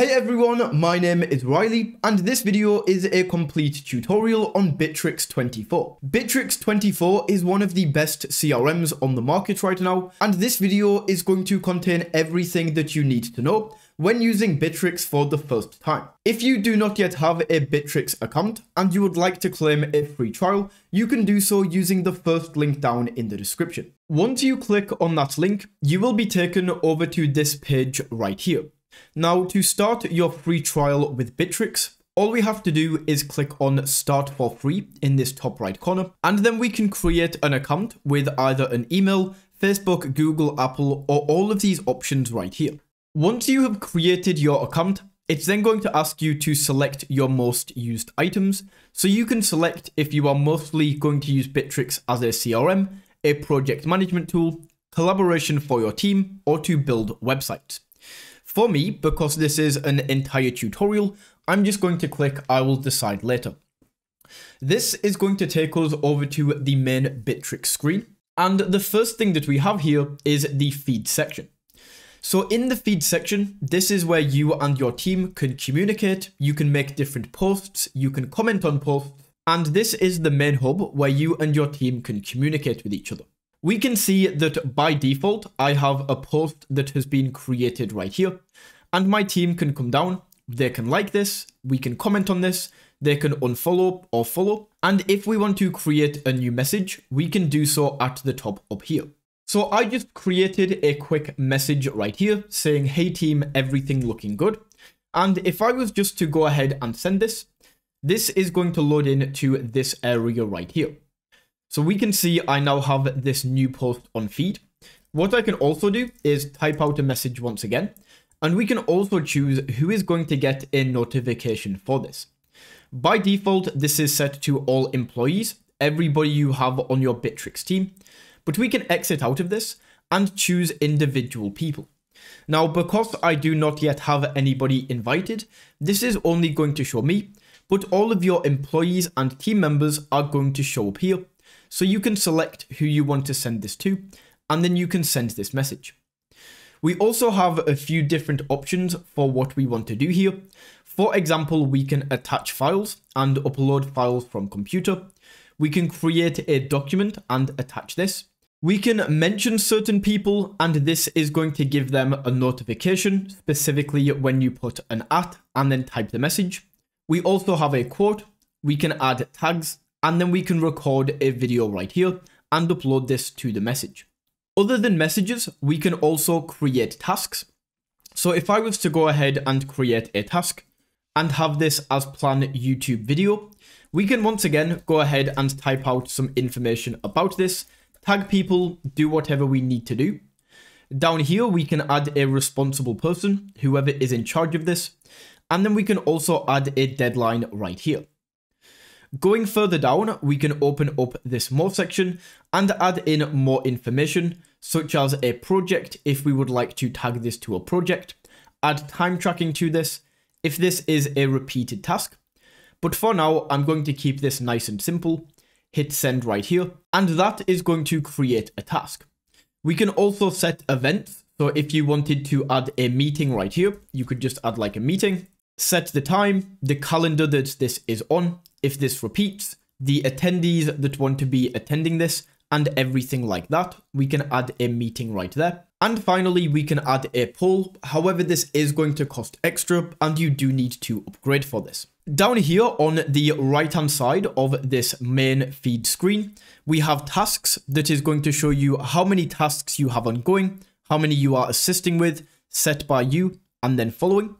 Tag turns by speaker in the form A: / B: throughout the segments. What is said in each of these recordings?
A: Hey everyone, my name is Riley, and this video is a complete tutorial on Bitrix 24. Bitrix 24 is one of the best CRMs on the market right now, and this video is going to contain everything that you need to know when using Bitrix for the first time. If you do not yet have a Bitrix account and you would like to claim a free trial, you can do so using the first link down in the description. Once you click on that link, you will be taken over to this page right here. Now to start your free trial with Bitrix, all we have to do is click on start for free in this top right corner and then we can create an account with either an email, Facebook, Google, Apple or all of these options right here. Once you have created your account, it's then going to ask you to select your most used items. So you can select if you are mostly going to use Bitrix as a CRM, a project management tool, collaboration for your team, or to build websites. For me, because this is an entire tutorial, I'm just going to click I will decide later. This is going to take us over to the main Bitrix screen. And the first thing that we have here is the feed section. So in the feed section, this is where you and your team can communicate, you can make different posts, you can comment on posts, and this is the main hub where you and your team can communicate with each other we can see that by default, I have a post that has been created right here. And my team can come down, they can like this, we can comment on this, they can unfollow or follow. And if we want to create a new message, we can do so at the top up here. So I just created a quick message right here saying, hey team, everything looking good. And if I was just to go ahead and send this, this is going to load into this area right here. So we can see I now have this new post on feed. What I can also do is type out a message once again, and we can also choose who is going to get a notification for this. By default, this is set to all employees, everybody you have on your Bitrix team, but we can exit out of this and choose individual people. Now, because I do not yet have anybody invited, this is only going to show me, but all of your employees and team members are going to show up here so you can select who you want to send this to, and then you can send this message. We also have a few different options for what we want to do here. For example, we can attach files and upload files from computer. We can create a document and attach this. We can mention certain people and this is going to give them a notification, specifically when you put an at and then type the message. We also have a quote. We can add tags and then we can record a video right here and upload this to the message. Other than messages, we can also create tasks. So if I was to go ahead and create a task and have this as plan YouTube video, we can once again go ahead and type out some information about this, tag people, do whatever we need to do. Down here, we can add a responsible person, whoever is in charge of this, and then we can also add a deadline right here. Going further down, we can open up this more section and add in more information, such as a project if we would like to tag this to a project, add time tracking to this if this is a repeated task. But for now, I'm going to keep this nice and simple, hit send right here, and that is going to create a task. We can also set events, so if you wanted to add a meeting right here, you could just add like a meeting, set the time, the calendar that this is on, if this repeats, the attendees that want to be attending this, and everything like that. We can add a meeting right there. And finally, we can add a poll. However, this is going to cost extra and you do need to upgrade for this. Down here on the right hand side of this main feed screen, we have tasks that is going to show you how many tasks you have ongoing, how many you are assisting with, set by you, and then following.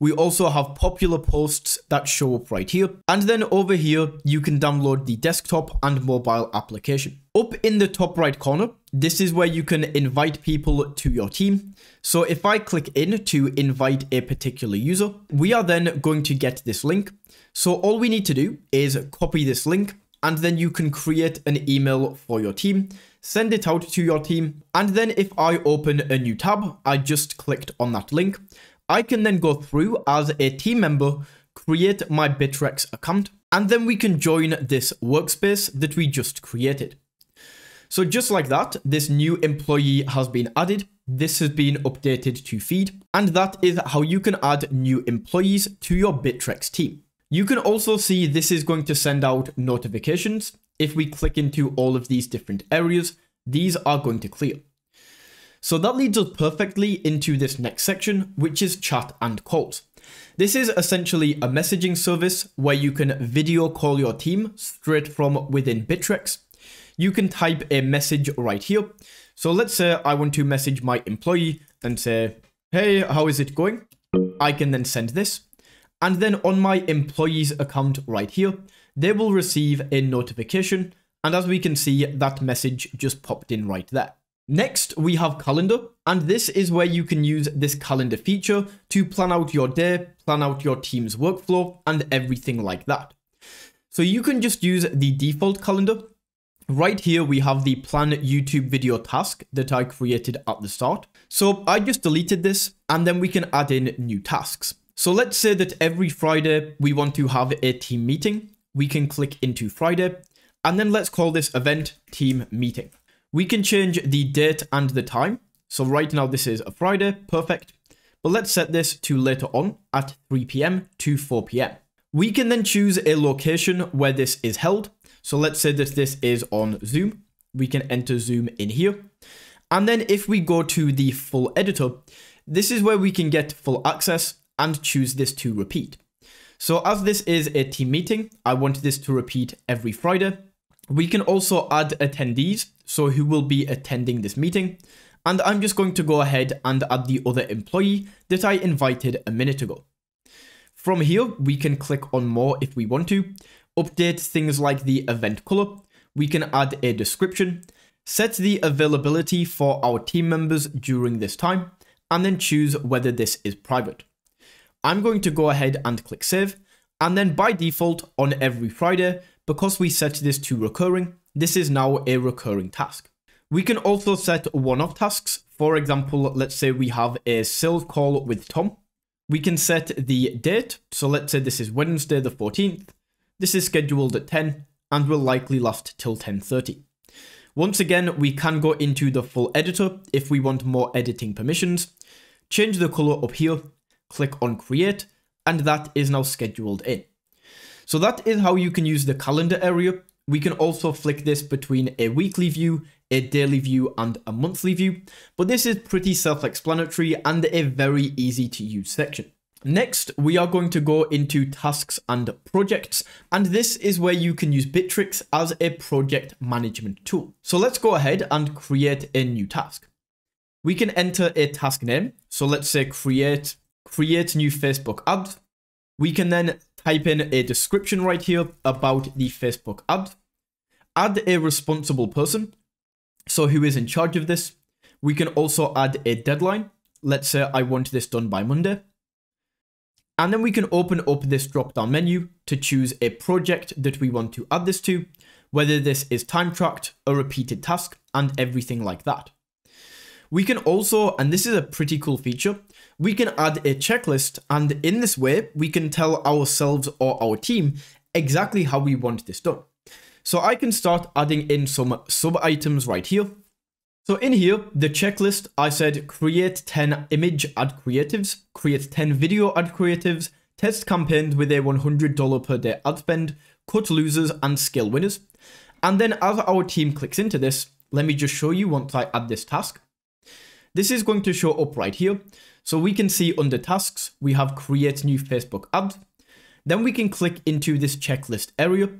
A: We also have popular posts that show up right here. And then over here, you can download the desktop and mobile application. Up in the top right corner, this is where you can invite people to your team. So if I click in to invite a particular user, we are then going to get this link. So all we need to do is copy this link and then you can create an email for your team, send it out to your team, and then if I open a new tab, I just clicked on that link, I can then go through as a team member, create my Bitrix account, and then we can join this workspace that we just created. So just like that, this new employee has been added. this has been updated to feed, and that is how you can add new employees to your Bitrix team. You can also see this is going to send out notifications. If we click into all of these different areas, these are going to clear. So that leads us perfectly into this next section, which is chat and calls. This is essentially a messaging service where you can video call your team straight from within Bitrix. You can type a message right here. So let's say I want to message my employee and say, hey, how is it going? I can then send this. And then on my employee's account right here, they will receive a notification. And as we can see, that message just popped in right there. Next, we have calendar, and this is where you can use this calendar feature to plan out your day, plan out your team's workflow, and everything like that. So you can just use the default calendar. Right here, we have the plan YouTube video task that I created at the start. So I just deleted this, and then we can add in new tasks. So let's say that every Friday we want to have a team meeting. We can click into Friday, and then let's call this event team meeting. We can change the date and the time. So right now this is a Friday, perfect. But let's set this to later on at 3 p.m. to 4 p.m. We can then choose a location where this is held. So let's say that this is on Zoom. We can enter Zoom in here. And then if we go to the full editor, this is where we can get full access and choose this to repeat. So as this is a team meeting, I want this to repeat every Friday. We can also add attendees, so who will be attending this meeting. And I'm just going to go ahead and add the other employee that I invited a minute ago. From here, we can click on more if we want to, update things like the event color, we can add a description, set the availability for our team members during this time, and then choose whether this is private. I'm going to go ahead and click save, and then by default on every Friday, because we set this to recurring, this is now a recurring task. We can also set one-off tasks. For example, let's say we have a sales call with Tom. We can set the date. So let's say this is Wednesday the 14th. This is scheduled at 10 and will likely last till 10.30. Once again, we can go into the full editor if we want more editing permissions. Change the color up here, click on create, and that is now scheduled in. So that is how you can use the calendar area. We can also flick this between a weekly view, a daily view, and a monthly view. But this is pretty self-explanatory and a very easy to use section. Next, we are going to go into tasks and projects, and this is where you can use Bitrix as a project management tool. So let's go ahead and create a new task. We can enter a task name. So let's say create, create new Facebook ads. We can then type in a description right here about the Facebook ad. Add a responsible person, so who is in charge of this. We can also add a deadline. Let's say I want this done by Monday. And then we can open up this drop down menu to choose a project that we want to add this to, whether this is time tracked, a repeated task, and everything like that. We can also, and this is a pretty cool feature, we can add a checklist and in this way, we can tell ourselves or our team exactly how we want this done. So I can start adding in some sub items right here. So in here, the checklist, I said create 10 image ad creatives, create 10 video ad creatives, test campaigns with a $100 per day ad spend, cut losers and scale winners. And then as our team clicks into this, let me just show you once I add this task. This is going to show up right here. So we can see under tasks, we have create new Facebook ad. Then we can click into this checklist area,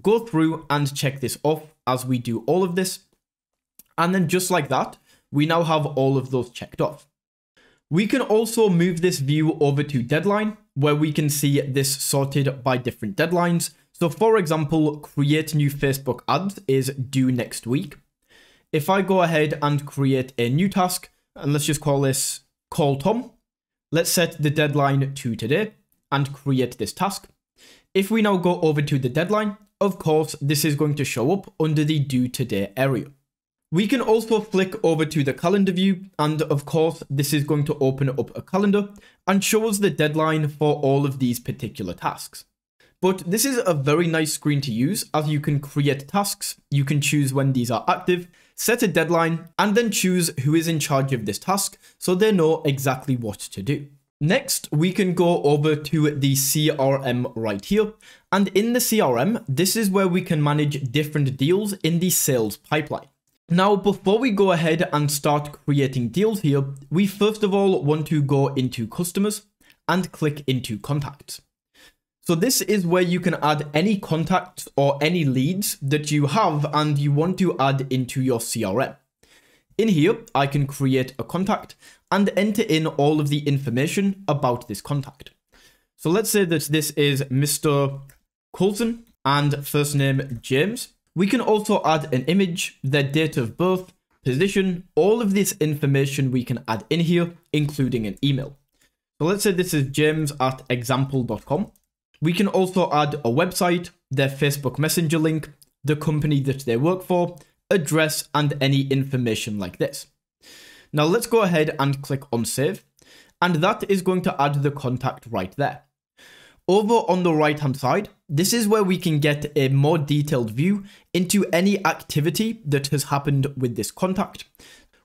A: go through and check this off as we do all of this. And then just like that, we now have all of those checked off. We can also move this view over to deadline, where we can see this sorted by different deadlines. So for example, create new Facebook ads is due next week. If I go ahead and create a new task, and let's just call this call Tom, let's set the deadline to today and create this task. If we now go over to the deadline, of course, this is going to show up under the due today area. We can also flick over to the calendar view and of course this is going to open up a calendar and show us the deadline for all of these particular tasks. But this is a very nice screen to use as you can create tasks, you can choose when these are active, set a deadline, and then choose who is in charge of this task so they know exactly what to do. Next, we can go over to the CRM right here. And in the CRM, this is where we can manage different deals in the sales pipeline. Now, before we go ahead and start creating deals here, we first of all want to go into customers and click into contacts. So this is where you can add any contacts or any leads that you have and you want to add into your CRM. In here, I can create a contact and enter in all of the information about this contact. So let's say that this is Mr. Coulson and first name James. We can also add an image, their date of birth, position, all of this information we can add in here, including an email. So let's say this is james at example.com. We can also add a website, their Facebook Messenger link, the company that they work for, address, and any information like this. Now let's go ahead and click on save, and that is going to add the contact right there. Over on the right hand side, this is where we can get a more detailed view into any activity that has happened with this contact.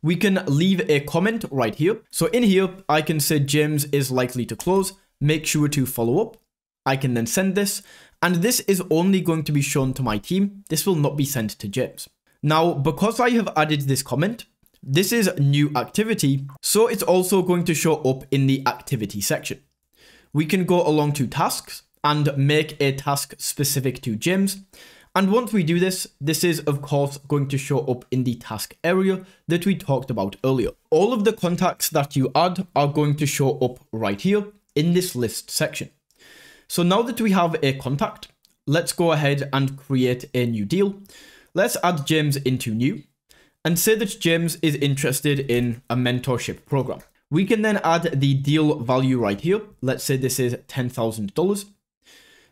A: We can leave a comment right here. So in here, I can say James is likely to close. Make sure to follow up. I can then send this, and this is only going to be shown to my team. This will not be sent to James. Now, because I have added this comment, this is new activity, so it's also going to show up in the activity section. We can go along to tasks and make a task specific to James. And once we do this, this is of course going to show up in the task area that we talked about earlier. All of the contacts that you add are going to show up right here in this list section. So now that we have a contact, let's go ahead and create a new deal. Let's add James into new and say that James is interested in a mentorship program. We can then add the deal value right here. Let's say this is $10,000.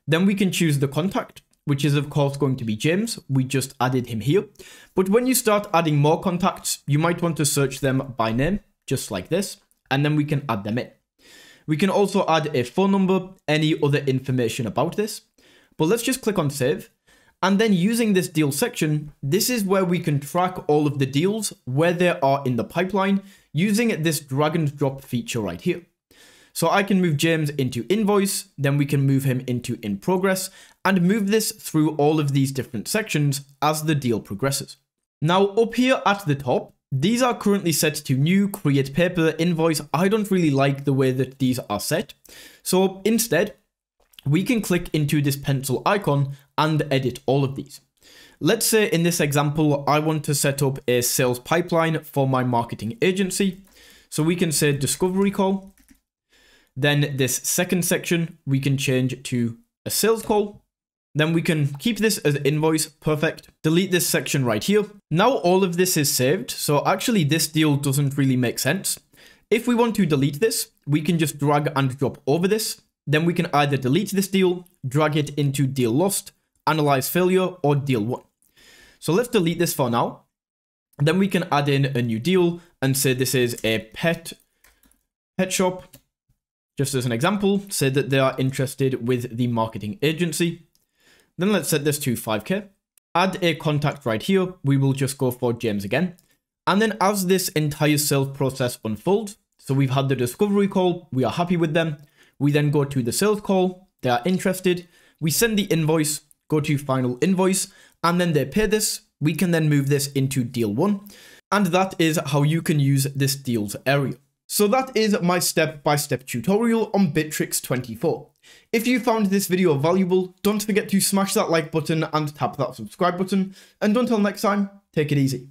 A: Then we can choose the contact, which is of course going to be James. We just added him here. But when you start adding more contacts, you might want to search them by name, just like this, and then we can add them in. We can also add a phone number, any other information about this. But let's just click on save. And then using this deal section, this is where we can track all of the deals, where they are in the pipeline, using this drag and drop feature right here. So I can move James into invoice, then we can move him into in progress, and move this through all of these different sections as the deal progresses. Now up here at the top, these are currently set to new, create paper, invoice. I don't really like the way that these are set. So instead, we can click into this pencil icon and edit all of these. Let's say in this example, I want to set up a sales pipeline for my marketing agency. So we can say discovery call. Then this second section, we can change to a sales call. Then we can keep this as invoice, perfect. Delete this section right here. Now all of this is saved, so actually this deal doesn't really make sense. If we want to delete this, we can just drag and drop over this. Then we can either delete this deal, drag it into deal lost, analyze failure, or deal won. So let's delete this for now. Then we can add in a new deal and say this is a pet pet shop. Just as an example, say that they are interested with the marketing agency. Then let's set this to 5k. Add a contact right here. We will just go for James again. And then as this entire sales process unfolds, so we've had the discovery call, we are happy with them. We then go to the sales call, they are interested. We send the invoice, go to final invoice, and then they pay this. We can then move this into deal won. And that is how you can use this deals area. So that is my step-by-step -step tutorial on Bitrix 24. If you found this video valuable, don't forget to smash that like button and tap that subscribe button. And until next time, take it easy.